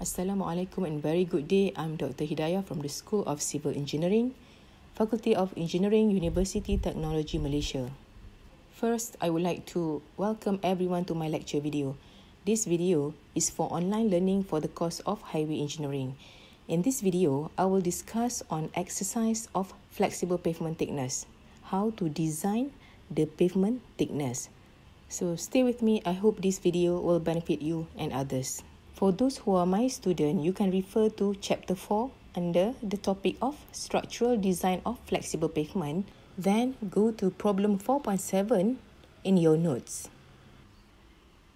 Assalamualaikum and very good day. I'm Dr. Hidayah from the School of Civil Engineering, Faculty of Engineering, University Technology Malaysia. First, I would like to welcome everyone to my lecture video. This video is for online learning for the course of Highway Engineering. In this video, I will discuss on exercise of flexible pavement thickness, how to design the pavement thickness. So stay with me. I hope this video will benefit you and others. For those who are my student, you can refer to chapter 4 under the topic of structural design of flexible pavement. Then go to problem 4.7 in your notes.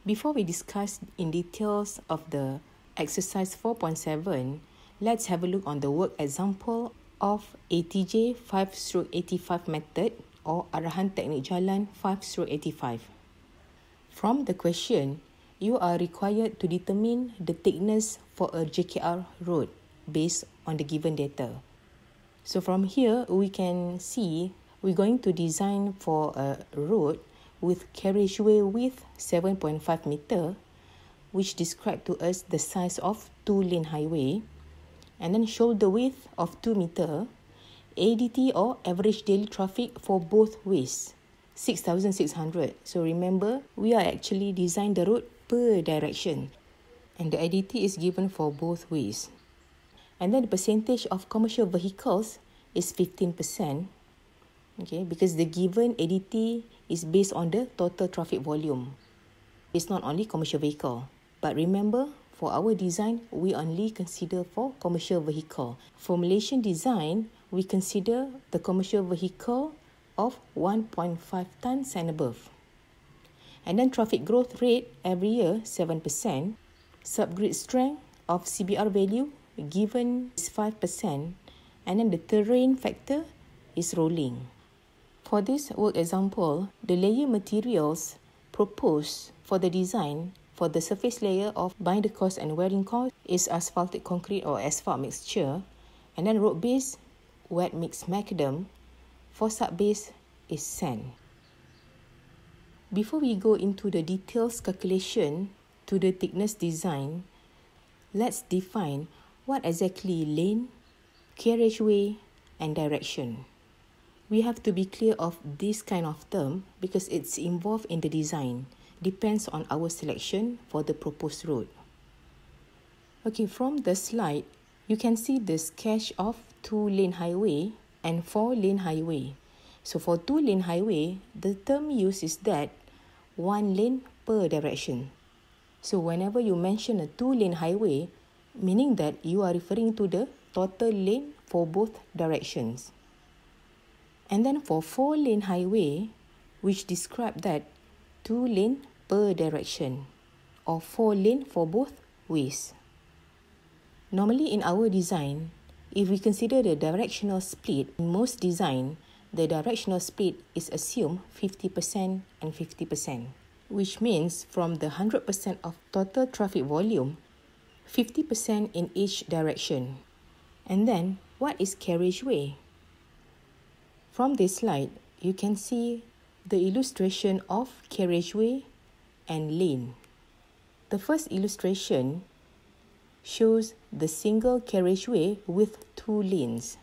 Before we discuss in details of the exercise 4.7, let's have a look on the work example of ATJ 5-85 method or Arahan Teknik Jalan 5-85. From the question, you are required to determine the thickness for a JKR road based on the given data. So from here, we can see we're going to design for a road with carriageway width 7.5 meter, which describe to us the size of two-lane highway, and then shoulder width of 2 meter, ADT or average daily traffic for both ways, 6,600. So remember, we are actually design the road per direction, and the ADT is given for both ways. And then the percentage of commercial vehicles is 15%, okay, because the given ADT is based on the total traffic volume. It's not only commercial vehicle. But remember, for our design, we only consider for commercial vehicle. For Malaysian design, we consider the commercial vehicle of 1.5 tons and above. And then traffic growth rate every year 7%. Subgrid strength of CBR value given is 5%. And then the terrain factor is rolling. For this work example, the layer materials proposed for the design for the surface layer of binder cost and wearing cost is asphaltic concrete or asphalt mixture. And then road base, wet mix macadam. For sub base is sand. Before we go into the details calculation to the thickness design, let's define what exactly lane, carriageway and direction we have to be clear of this kind of term because it's involved in the design depends on our selection for the proposed road. Okay, from the slide, you can see the sketch of two-lane highway and four-lane highway. So for two-lane highway, the term used is that one lane per direction. So whenever you mention a two-lane highway, meaning that you are referring to the total lane for both directions. And then for four lane highway, which describe that two lane per direction or four lane for both ways. Normally in our design, if we consider the directional split, in most design, the directional split is assumed 50% and 50%, which means from the 100% of total traffic volume, 50% in each direction. And then, what is carriageway? From this slide, you can see the illustration of carriageway and lane. The first illustration shows the single carriageway with two lanes.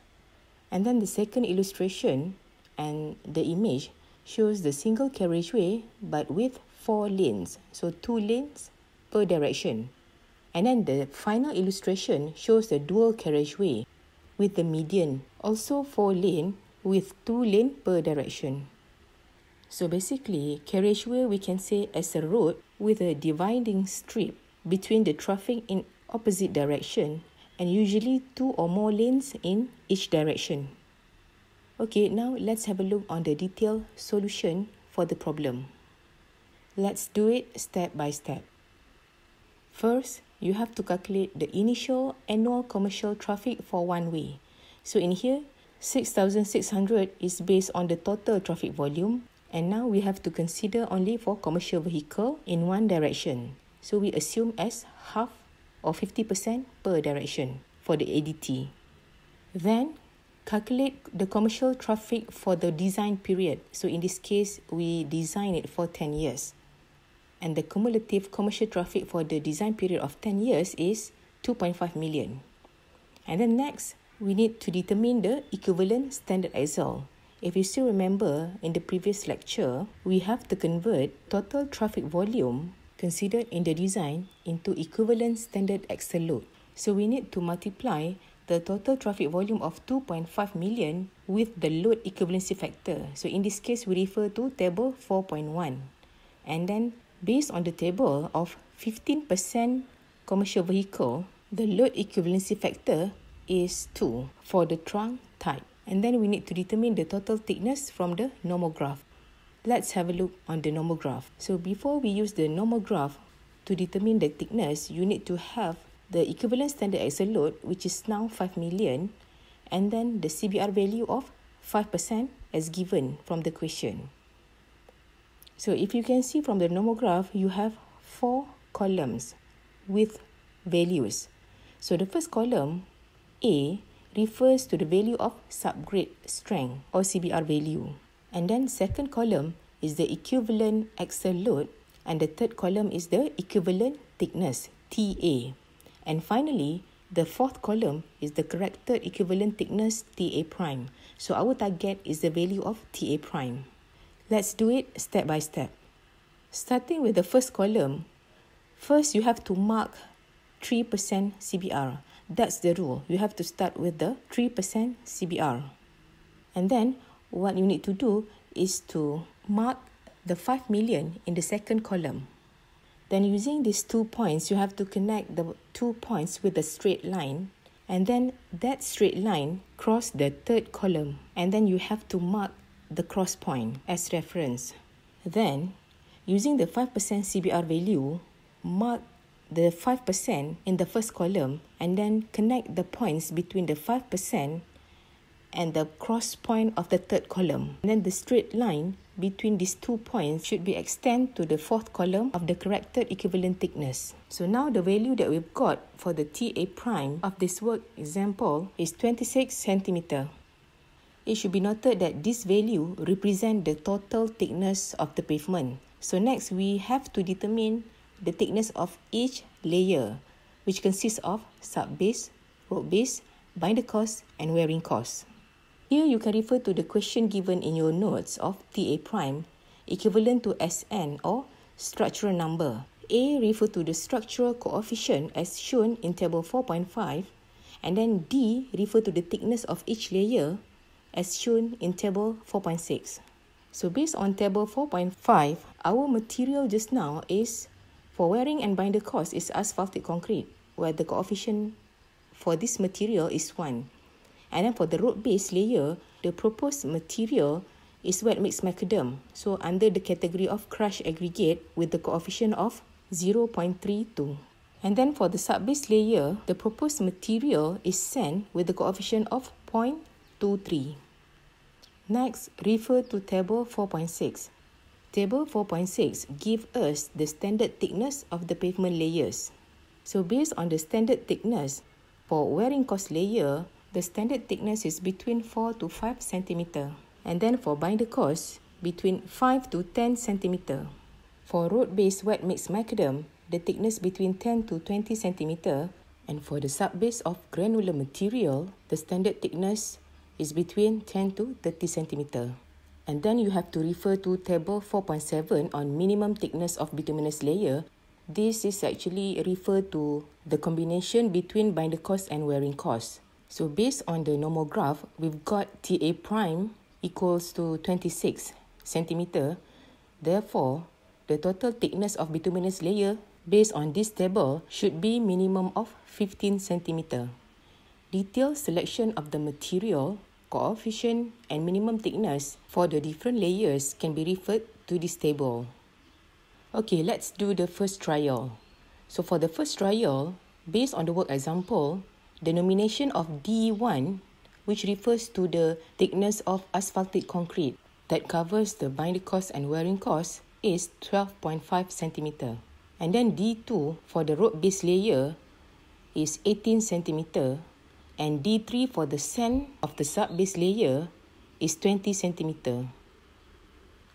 And then the second illustration and the image shows the single carriageway but with four lanes. So two lanes per direction. And then the final illustration shows the dual carriageway with the median also four lane with two lane per direction. So basically, carriageway we can say as a road with a dividing strip between the traffic in opposite direction and usually two or more lanes in each direction. Okay, now let's have a look on the detailed solution for the problem. Let's do it step by step. First, you have to calculate the initial annual commercial traffic for one way. So in here, 6,600 is based on the total traffic volume and now we have to consider only for commercial vehicle in one direction. So we assume as half or 50% per direction for the ADT. Then calculate the commercial traffic for the design period. So in this case, we design it for 10 years. And the cumulative commercial traffic for the design period of 10 years is 2.5 million. And then next, we need to determine the equivalent standard axle. If you still remember in the previous lecture, we have to convert total traffic volume considered in the design into equivalent standard axle load. So we need to multiply the total traffic volume of 2.5 million with the load equivalency factor. So in this case, we refer to table 4.1. And then based on the table of 15% commercial vehicle, the load equivalency factor is 2 for the trunk type. And then we need to determine the total thickness from the nomograph. Let's have a look on the nomograph. So before we use the nomograph to determine the thickness, you need to have the equivalent standard axle load, which is now 5 million, and then the CBR value of 5% as given from the question. So if you can see from the nomograph, you have four columns with values. So the first column, A, refers to the value of subgrade strength or CBR value. And then second column is the equivalent axle load and the third column is the equivalent thickness, TA. And finally, the fourth column is the corrected equivalent thickness TA prime. So our target is the value of TA prime. Let's do it step by step. Starting with the first column, first you have to mark 3% CBR. That's the rule. You have to start with the 3% CBR. And then what you need to do is to mark the 5 million in the second column. Then using these two points, you have to connect the two points with a straight line. And then that straight line cross the third column. And then you have to mark the cross point as reference. Then, using the 5% CBR value, mark the 5% in the first column and then connect the points between the 5% and the cross point of the third column. And then the straight line between these two points should be extend to the fourth column of the corrected equivalent thickness. So now the value that we've got for the TA prime of this work example is 26 centimeter. It should be noted that this value represent the total thickness of the pavement. So next we have to determine the thickness of each layer which consists of sub base, road base, binder cost and wearing cost. Here you can refer to the question given in your notes of TA prime equivalent to SN or structural number. A refer to the structural coefficient as shown in table 4.5 and then D refer to the thickness of each layer as shown in table 4.6. So based on table 4.5, our material just now is for wearing and binder cost is asphaltic concrete where the coefficient for this material is 1. And then for the road base layer, the proposed material is wet mix macadam. So under the category of crush aggregate with the coefficient of 0.32. And then for the sub-base layer, the proposed material is sand with the coefficient of 0.23. Next, refer to table 4.6. Table 4.6 give us the standard thickness of the pavement layers. So based on the standard thickness, for wearing cost layer, the standard thickness is between 4 to 5 cm. And then for binder cost, between 5 to 10 cm. For road-based wet mix macadam, the thickness between 10 to 20 cm. And for the sub-base of granular material, the standard thickness is between 10 to 30 cm. And then you have to refer to table 4.7 on minimum thickness of bituminous layer. This is actually refer to the combination between binder cost and wearing cost. So based on the nomograph, we've got TA prime equals to 26 centimeter. Therefore, the total thickness of bituminous layer based on this table should be minimum of 15 centimeter. Detailed selection of the material, coefficient and minimum thickness for the different layers can be referred to this table. Okay, let's do the first trial. So for the first trial, based on the work example, denomination of D1, which refers to the thickness of asphaltic concrete that covers the binder cost and wearing cost, is 12.5 cm. And then D2 for the road base layer is 18 cm. And D3 for the sand of the sub base layer is 20 cm.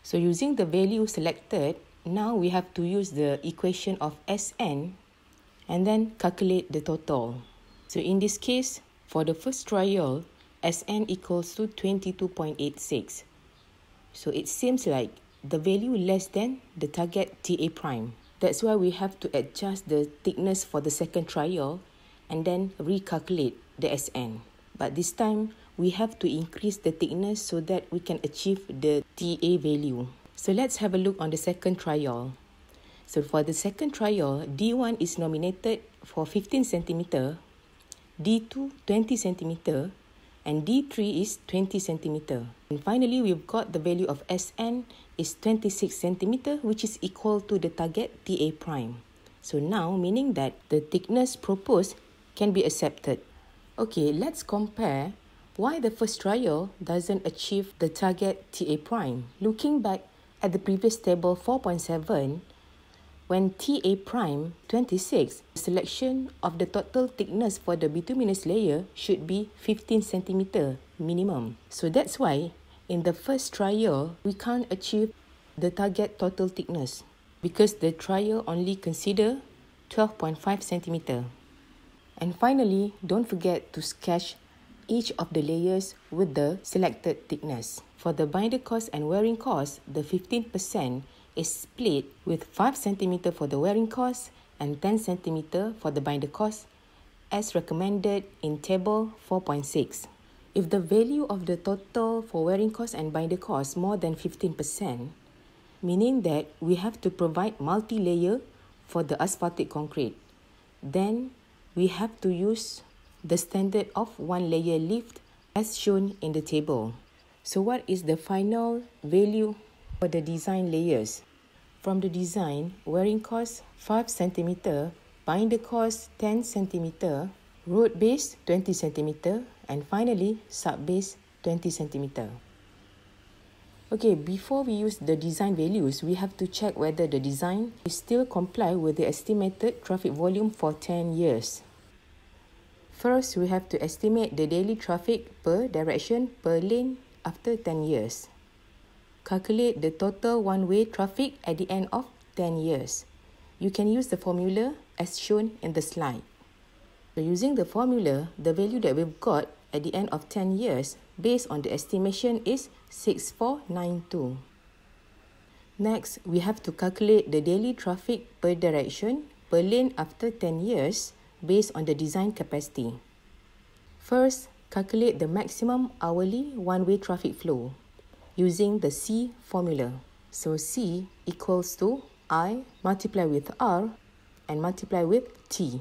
So using the value selected, now we have to use the equation of Sn and then calculate the total. So in this case, for the first trial, Sn equals to 22.86. So it seems like the value less than the target TA prime. That's why we have to adjust the thickness for the second trial and then recalculate the Sn. But this time, we have to increase the thickness so that we can achieve the TA value. So let's have a look on the second trial. So for the second trial, D1 is nominated for 15 centimeter, D2 20 centimeter, and D3 is 20 centimeter. And finally, we've got the value of Sn is 26 centimeter, which is equal to the target TA prime. So now, meaning that the thickness proposed can be accepted. Okay, let's compare why the first trial doesn't achieve the target TA prime. Looking back at the previous table 4.7, when TA prime 26, the selection of the total thickness for the bituminous layer should be 15 centimeter minimum. So that's why in the first trial, we can't achieve the target total thickness because the trial only consider 12.5 centimeter. And finally, don't forget to sketch each of the layers with the selected thickness. For the binder cost and wearing cost, the 15% is split with 5 cm for the wearing cost and 10 cm for the binder cost as recommended in table 4.6. If the value of the total for wearing cost and binder cost more than 15%, meaning that we have to provide multi-layer for the asphaltic concrete, then we have to use the standard of one layer lift as shown in the table. So what is the final value for the design layers? From the design, wearing cost 5 cm, binder cost 10 cm, road base 20 cm, and finally sub base 20 cm. Okay, before we use the design values, we have to check whether the design is still comply with the estimated traffic volume for 10 years. First, we have to estimate the daily traffic per direction per lane after 10 years. Calculate the total one-way traffic at the end of 10 years. You can use the formula as shown in the slide. So using the formula, the value that we've got at the end of 10 years based on the estimation is 6492. Next, we have to calculate the daily traffic per direction per lane after 10 years based on the design capacity. First, calculate the maximum hourly one-way traffic flow using the C formula. So C equals to I multiply with R and multiply with T.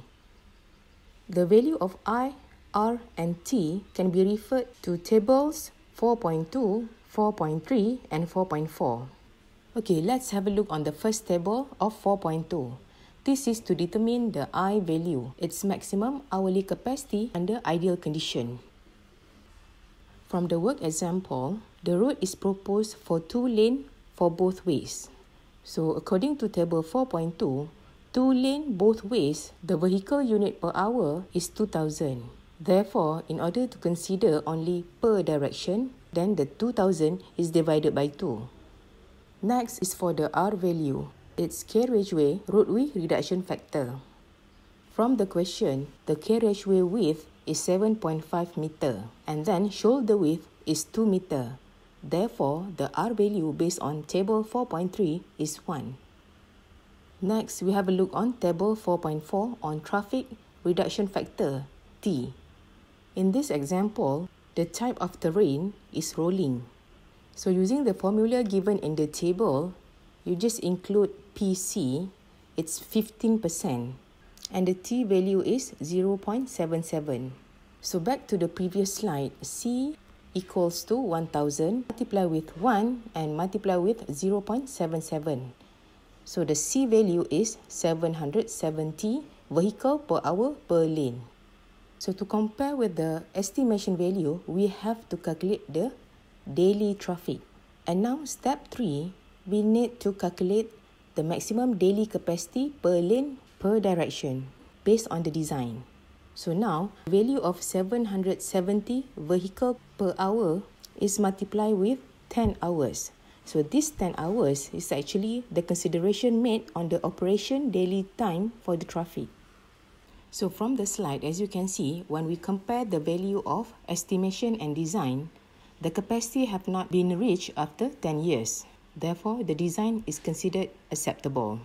The value of I, R and T can be referred to tables 4.2, 4.3 and 4.4. Okay, let's have a look on the first table of 4.2. This is to determine the I value, its maximum hourly capacity under ideal condition. From the work example, the road is proposed for two lane for both ways. So according to table 4.2, two lane both ways, the vehicle unit per hour is 2000. Therefore, in order to consider only per direction, then the 2000 is divided by 2. Next is for the R value its carriageway roadway reduction factor. From the question, the carriageway width is 7.5 meter and then shoulder width is 2 meter. Therefore, the R value based on table 4.3 is 1. Next, we have a look on table 4.4 on traffic reduction factor, T. In this example, the type of terrain is rolling. So using the formula given in the table, you just include PC, it's 15%, and the T value is 0.77. So back to the previous slide, C equals to 1000, multiply with 1 and multiply with 0.77. So the C value is 770 vehicle per hour per lane. So to compare with the estimation value, we have to calculate the daily traffic. And now step 3, we need to calculate the maximum daily capacity per lane per direction based on the design. So now, value of 770 vehicle per hour is multiplied with 10 hours. So this 10 hours is actually the consideration made on the operation daily time for the traffic. So from the slide, as you can see, when we compare the value of estimation and design, the capacity have not been reached after 10 years. Therefore, the design is considered acceptable.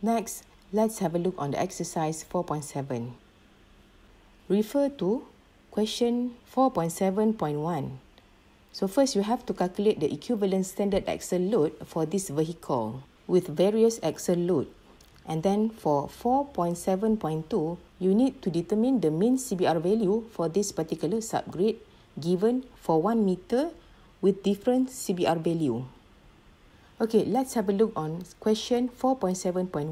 Next, let's have a look on the exercise 4.7. Refer to question 4.7.1. So first, you have to calculate the equivalent standard axle load for this vehicle with various axle load. And then for 4.7.2, you need to determine the mean CBR value for this particular subgrade given for 1 meter with different CBR value. Okay, let's have a look on question 4.7.1.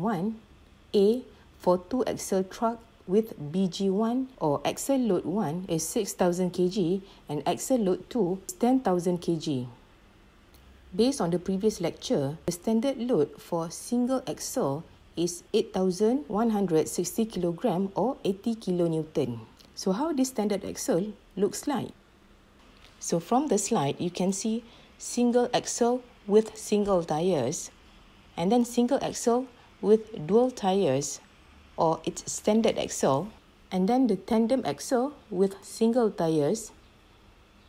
A, for two axle truck with BG1 or axle load 1 is 6000 kg and axle load 2 is 10000 kg. Based on the previous lecture, the standard load for single axle is 8160 kg or 80 kN. So how this standard axle looks like? So from the slide, you can see single axle with single tires and then single axle with dual tires or its standard axle and then the tandem axle with single tires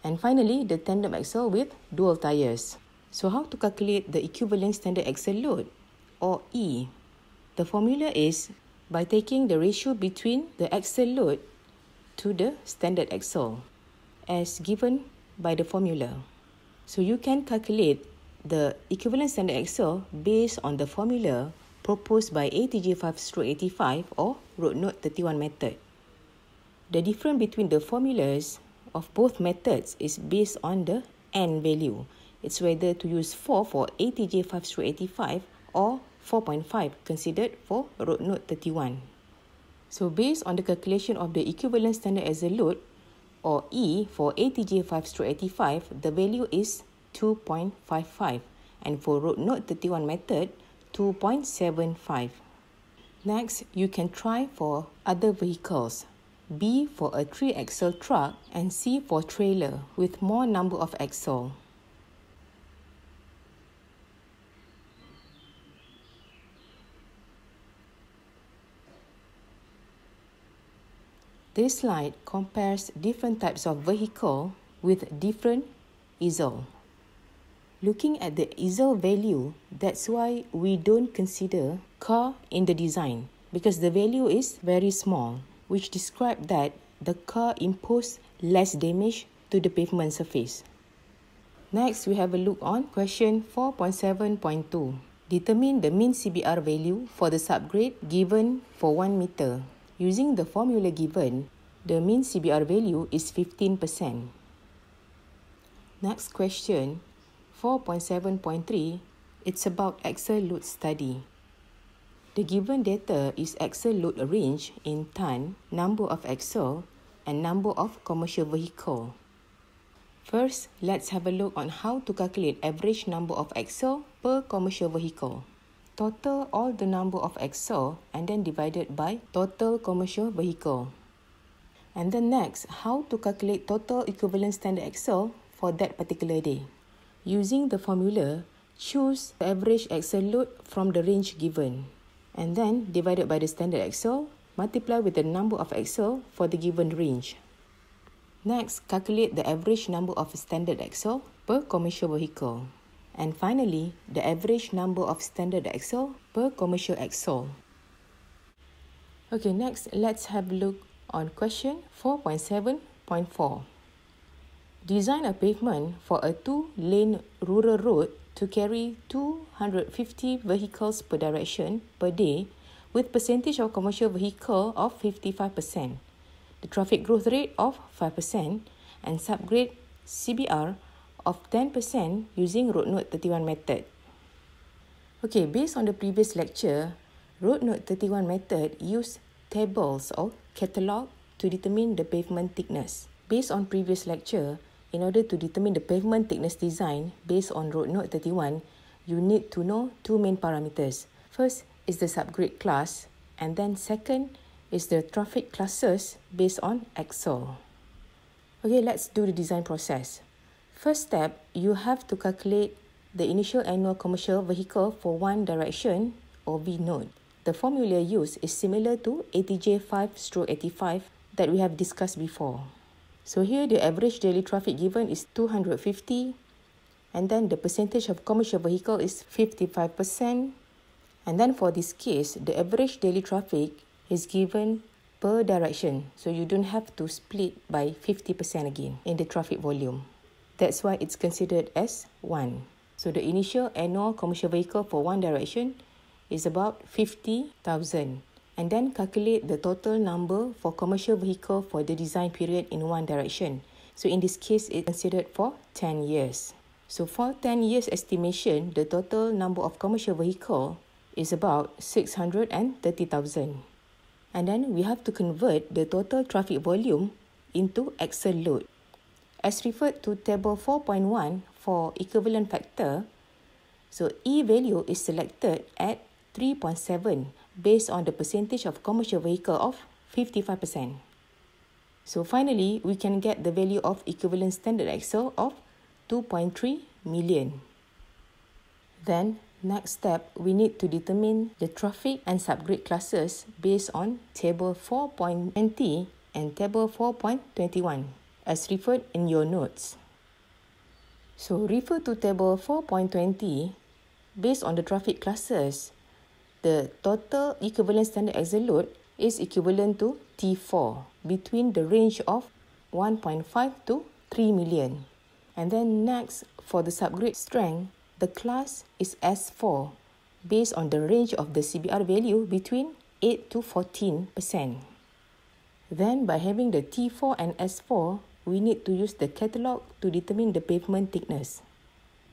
and finally the tandem axle with dual tires. So how to calculate the equivalent standard axle load or E? The formula is by taking the ratio between the axle load to the standard axle as given by the formula. So you can calculate the equivalent standard axle based on the formula proposed by ATJ5-85 or Road Note 31 method. The difference between the formulas of both methods is based on the N value. It's whether to use 4 for ATJ5-85 or 4.5 considered for Road Note 31. So based on the calculation of the equivalent standard as a load, or E for ATJ 5-85, the value is 2.55 and for road note 31 method, 2.75. Next, you can try for other vehicles. B for a 3-axle truck and C for trailer with more number of axle. This slide compares different types of vehicle with different easel. Looking at the easel value, that's why we don't consider car in the design because the value is very small, which describe that the car impose less damage to the pavement surface. Next, we have a look on question 4.7.2. Determine the mean CBR value for the subgrade given for 1 meter. Using the formula given, the mean CBR value is 15%. Next question, 4.7.3, it's about axle load study. The given data is axle load range in ton, number of axle, and number of commercial vehicle. First, let's have a look on how to calculate average number of axle per commercial vehicle total all the number of axle and then divided by total commercial vehicle. And then next, how to calculate total equivalent standard axle for that particular day. Using the formula, choose the average axle load from the range given. And then divided by the standard axle, multiply with the number of axle for the given range. Next, calculate the average number of standard axle per commercial vehicle. And finally, the average number of standard axle per commercial axle. Okay, next, let's have a look on question 4.7.4. Design a pavement for a two-lane rural road to carry 250 vehicles per direction per day with percentage of commercial vehicle of 55%, the traffic growth rate of 5%, and subgrade CBR of 10% using Road Note 31 method. Okay, based on the previous lecture, Road Note 31 method use tables or catalog to determine the pavement thickness. Based on previous lecture, in order to determine the pavement thickness design based on Road Note 31, you need to know two main parameters. First is the subgrade class and then second is the traffic classes based on axle. Okay, let's do the design process. First step, you have to calculate the initial annual commercial vehicle for one direction or V node. the formula used is similar to ATJ 5-85 that we have discussed before. So here the average daily traffic given is 250 and then the percentage of commercial vehicle is 55%. And then for this case, the average daily traffic is given per direction. So you don't have to split by 50% again in the traffic volume. That's why it's considered as 1. So the initial annual commercial vehicle for one direction is about 50,000 and then calculate the total number for commercial vehicle for the design period in one direction. So in this case, it's considered for 10 years. So for 10 years estimation, the total number of commercial vehicle is about 630,000. And then we have to convert the total traffic volume into axle load. As referred to table 4.1 for equivalent factor, so E value is selected at 3.7 based on the percentage of commercial vehicle of 55%. So finally, we can get the value of equivalent standard axle of 2.3 million. Then, next step, we need to determine the traffic and subgrade classes based on table 4.20 and table 4.21 as referred in your notes. So refer to table 4.20 based on the traffic classes the total equivalent standard axle load is equivalent to T4 between the range of 1.5 to 3 million. And then next, for the subgrade strength, the class is S4 based on the range of the CBR value between 8 to 14%. Then by having the T4 and S4, we need to use the catalogue to determine the pavement thickness.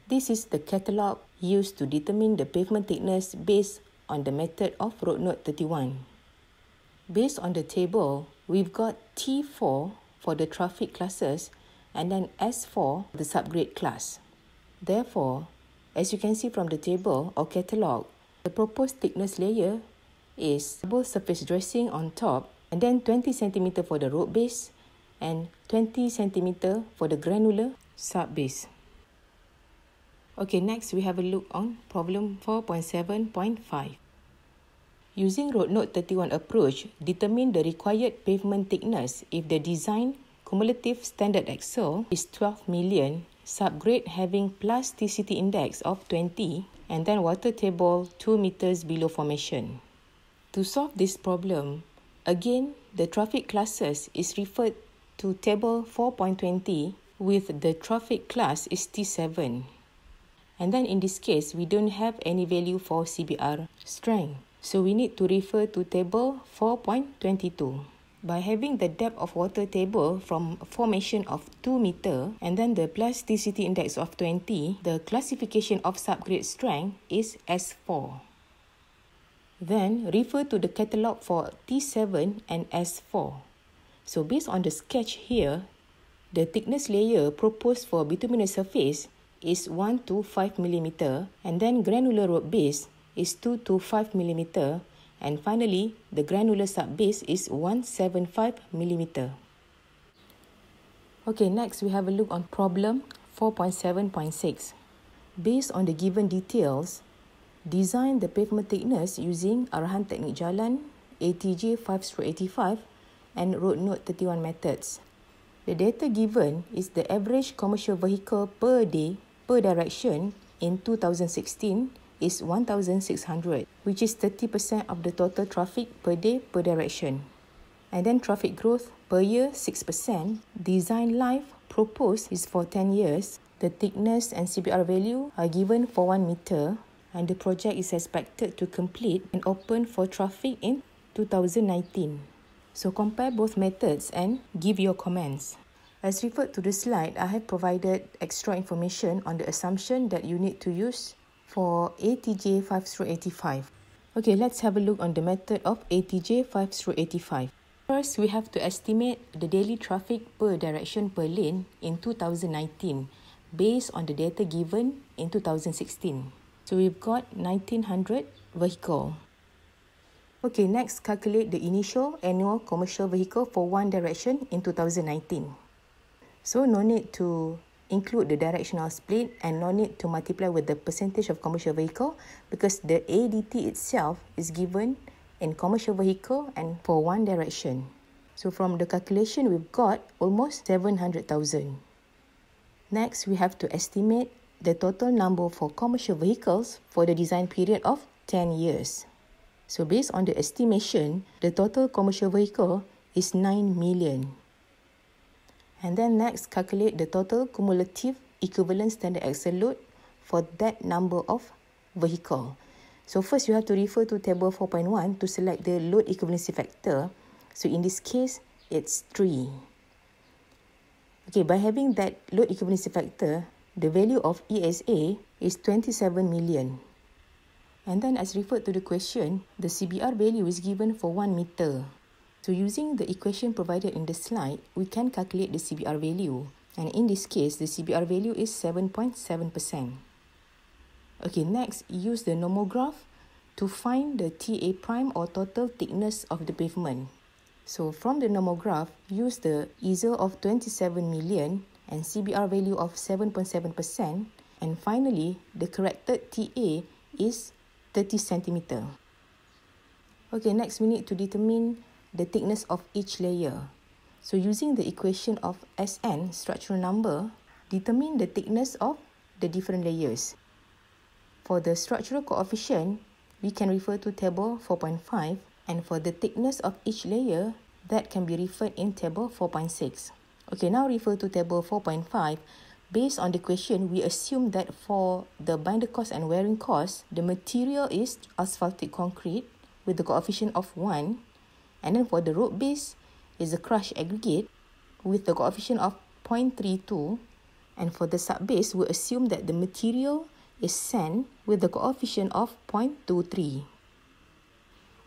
This is the catalogue used to determine the pavement thickness based on the method of road note 31. Based on the table, we've got T4 for the traffic classes and then S4 the subgrade class. Therefore, as you can see from the table or catalogue, the proposed thickness layer is double surface dressing on top and then 20 cm for the road base and 20 cm for the granular sub base. Okay, next we have a look on problem 4.7.5. Using Road Note 31 approach, determine the required pavement thickness if the design cumulative standard axle is 12 million, subgrade having plasticity index of 20, and then water table 2 meters below formation. To solve this problem, again, the traffic classes is referred to table 4.20 with the traffic class is T7. And then in this case, we don't have any value for CBR strength. So we need to refer to table 4.22. By having the depth of water table from formation of 2 meter and then the plasticity index of 20, the classification of subgrade strength is S4. Then refer to the catalogue for T7 and S4. So based on the sketch here, the thickness layer proposed for bituminous surface is 1 to 5 mm and then granular road base is 2 to 5 mm and finally the granular sub base is 175 mm. Okay, next we have a look on problem 4.7.6. Based on the given details, design the pavement thickness using Arahan Teknik Jalan, ATJ 5-85 and Road Note 31 methods. The data given is the average commercial vehicle per day per direction in 2016 is 1,600, which is 30% of the total traffic per day per direction. And then traffic growth per year 6%. Design life proposed is for 10 years. The thickness and CBR value are given for 1 meter and the project is expected to complete and open for traffic in 2019. So compare both methods and give your comments. As referred to the slide, I have provided extra information on the assumption that you need to use for ATJ 5 through 85. Okay, let's have a look on the method of ATJ 5 through 85. First, we have to estimate the daily traffic per direction per lane in 2019 based on the data given in 2016. So we've got 1900 vehicle. Okay, next calculate the initial annual commercial vehicle for one direction in 2019. So no need to include the directional split and no need to multiply with the percentage of commercial vehicle because the ADT itself is given in commercial vehicle and for one direction. So from the calculation, we've got almost 700,000. Next, we have to estimate the total number for commercial vehicles for the design period of 10 years. So based on the estimation, the total commercial vehicle is 9 million. And then next, calculate the total cumulative equivalent standard axle load for that number of vehicle. So first, you have to refer to table 4.1 to select the load equivalency factor. So in this case, it's 3. Okay, by having that load equivalency factor, the value of ESA is 27 million. And then as referred to the question, the CBR value is given for 1 meter. So using the equation provided in the slide, we can calculate the CBR value. And in this case, the CBR value is 7.7%. Okay, next, use the nomograph to find the TA prime or total thickness of the pavement. So from the nomograph, use the easel of 27 million and CBR value of 7.7%. And finally, the corrected TA is 30 centimeter. Okay, next we need to determine the thickness of each layer. So using the equation of Sn, structural number, determine the thickness of the different layers. For the structural coefficient, we can refer to table 4.5 and for the thickness of each layer, that can be referred in table 4.6. Okay, now refer to table 4.5. Based on the question, we assume that for the binder cost and wearing cost, the material is asphaltic concrete with the coefficient of 1 and then for the road base is a crushed aggregate with the coefficient of 0.32. And for the sub base, we assume that the material is sand with the coefficient of 0.23.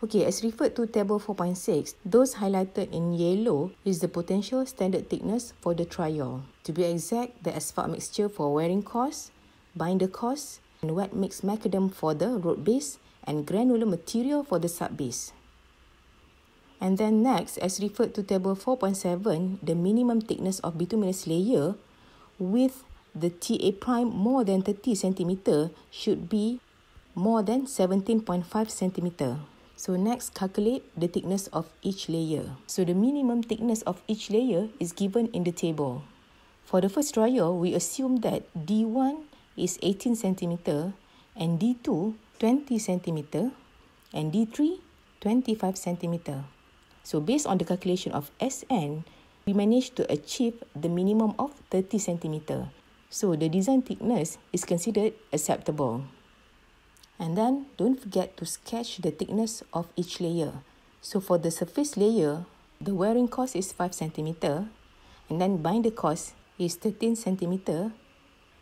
Okay, as referred to table 4.6, those highlighted in yellow is the potential standard thickness for the trial. To be exact, the asphalt mixture for wearing cost, binder cost, and wet mix macadam for the road base, and granular material for the sub base. And then next, as referred to table 4.7, the minimum thickness of bituminous layer with the TA prime more than 30 cm should be more than 17.5 cm. So next, calculate the thickness of each layer. So the minimum thickness of each layer is given in the table. For the first trial, we assume that D1 is 18 cm and D2 20 cm and D3 25 cm. So based on the calculation of SN, we managed to achieve the minimum of 30 centimeter. So the design thickness is considered acceptable. And then don't forget to sketch the thickness of each layer. So for the surface layer, the wearing cost is 5 centimeter, and then binder cost is 13 centimeter,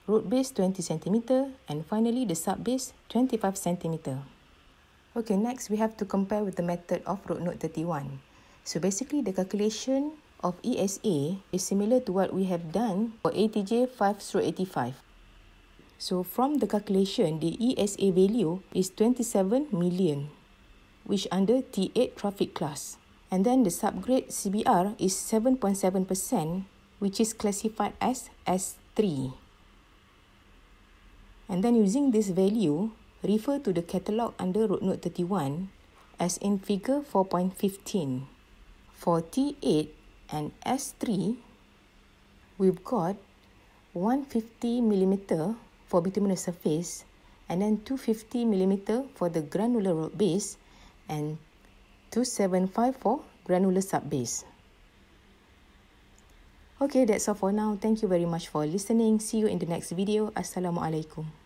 root base 20 centimeter, and finally the sub base 25 centimeter. Okay, next we have to compare with the method of road note 31. So basically the calculation of ESA is similar to what we have done for ATJ 5-85. So from the calculation, the ESA value is 27 million, which under T8 traffic class. And then the subgrade CBR is 7.7%, which is classified as S3. And then using this value, refer to the catalogue under Road Note 31 as in figure 4.15. For T8 and S3, we've got 150 millimeter for bituminous surface and then 250 millimeter for the granular base and 275 for granular sub base. Okay, that's all for now. Thank you very much for listening. See you in the next video. Assalamualaikum.